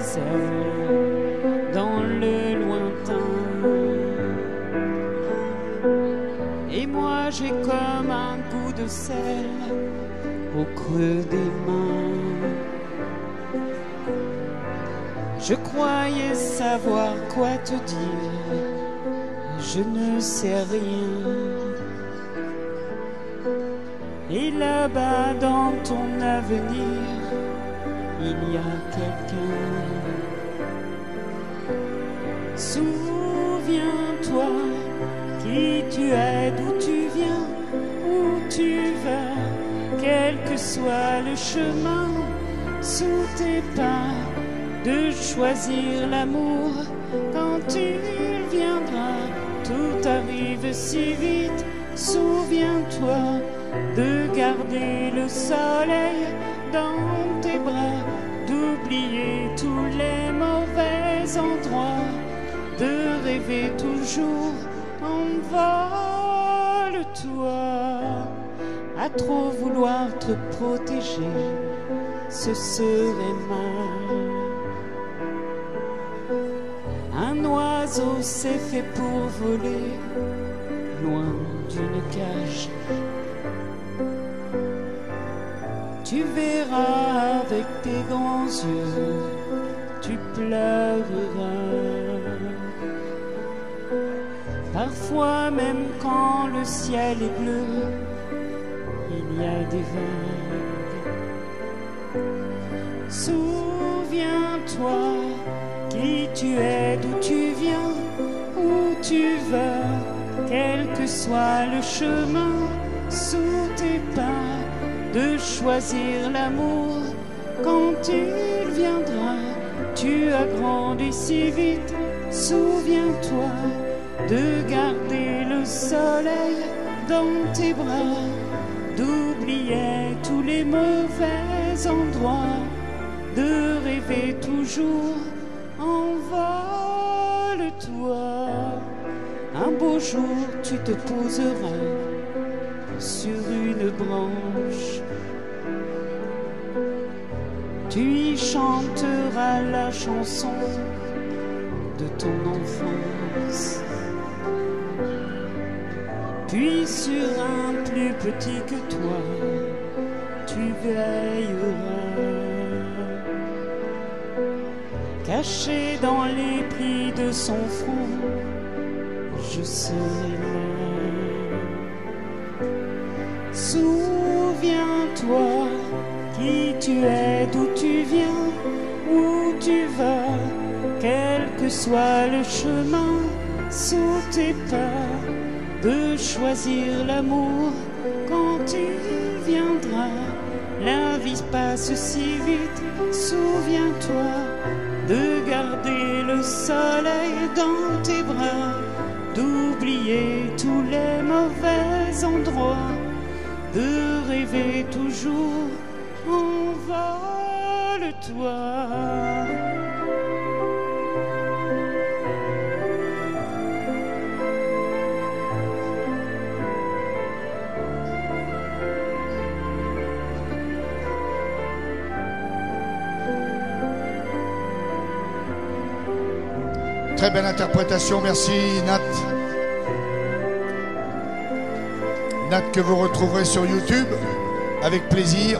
seul dans le lointain. Et moi j'ai comme un goût de sel au creux des mains. Je croyais savoir quoi te dire, je ne sais rien. Et là-bas dans ton avenir, il y a quelqu'un. Souviens-toi qui tu es, d'où tu viens, où tu vas, quel que soit le chemin sous tes pas, de choisir l'amour quand il viendra. Tout arrive si vite, souviens-toi de garder le soleil toujours envole-toi. À trop vouloir te protéger, ce serait mal. Un oiseau s'est fait pour voler loin d'une cage. Tu verras avec tes grands yeux, tu pleureras. Parfois même quand le ciel est bleu, il y a des vagues. Souviens-toi qui tu es, d'où tu viens, où tu vas, quel que soit le chemin sous tes pas, de choisir l'amour quand il viendra. Tu as grandi si vite, souviens-toi de garder le soleil dans tes bras, d'oublier tous les mauvais endroits, de rêver toujours envole-toi. Un beau jour, tu te poseras sur une branche. Tu y chanteras la chanson de ton enfance. Puis sur un plus petit que toi, tu veilleras. Caché dans les plis de son front, je serai là. Souviens-toi qui tu es, d'où tu viens, où tu vas, quel que soit le chemin sous tes pas, de choisir l'amour quand il viendra. La vie passe si vite, souviens-toi de garder le soleil dans tes bras, d'oublier tous les mauvais endroits, de rêver toujours envole-toi. Très belle interprétation, merci Nat. Nat que vous retrouverez sur YouTube avec plaisir.